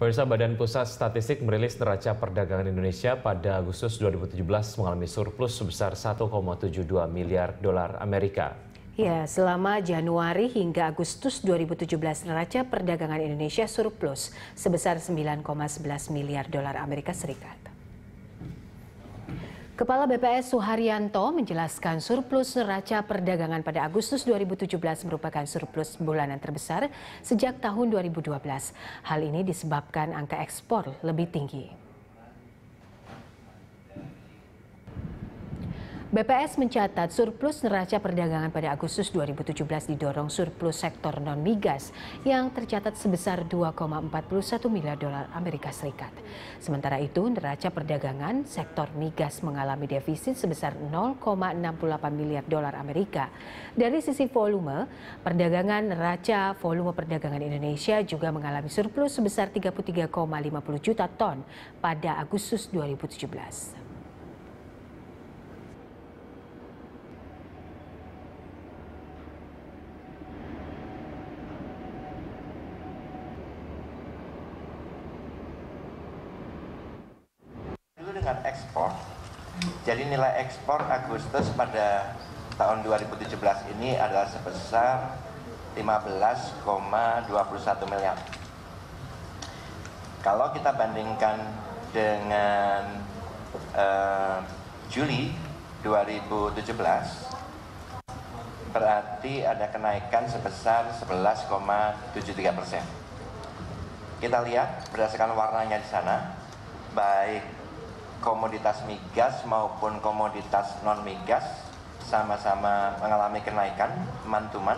Pemirsa Badan Pusat Statistik merilis neraca perdagangan Indonesia pada Agustus 2017 mengalami surplus sebesar 1,72 miliar dolar Amerika. Ya, selama Januari hingga Agustus 2017 neraca perdagangan Indonesia surplus sebesar 9,11 miliar dolar Amerika Serikat. Kepala BPS Suharyanto menjelaskan surplus neraca perdagangan pada Agustus 2017 merupakan surplus bulanan terbesar sejak tahun 2012. Hal ini disebabkan angka ekspor lebih tinggi. BPS mencatat surplus neraca perdagangan pada Agustus 2017 didorong surplus sektor non-migas yang tercatat sebesar 2,41 miliar dolar Amerika Serikat. Sementara itu, neraca perdagangan sektor migas mengalami defisit sebesar 0,68 miliar dolar Amerika. Dari sisi volume, perdagangan neraca volume perdagangan Indonesia juga mengalami surplus sebesar 33,50 juta ton pada Agustus 2017. Dengan ekspor. Jadi nilai ekspor Agustus pada tahun 2017 ini adalah sebesar 15,21 miliar. Kalau kita bandingkan dengan uh, Juli 2017 berarti ada kenaikan sebesar 11,73 persen. Kita lihat berdasarkan warnanya di sana, baik komoditas migas maupun komoditas non migas sama-sama mengalami kenaikan mantuman